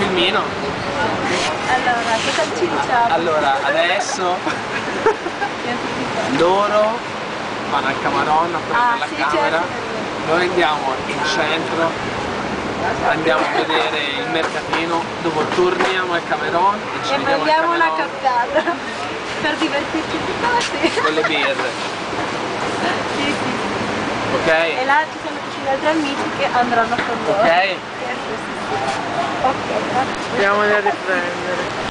filmino. Allora, cosa ci diciamo? Allora, adesso loro vanno al Camaron a prendere Ah, la sì, camera. certo. Noi andiamo in centro, andiamo a vedere il mercatino, dopo torniamo al Cameron e ci E vediamo una cappata per divertirci tutta la sera. con le birre, Sì, sì. ok? E là ci sono tutti gli altri amici che andranno con loro. Ok? Sì, sì, Andiamo a riprendere.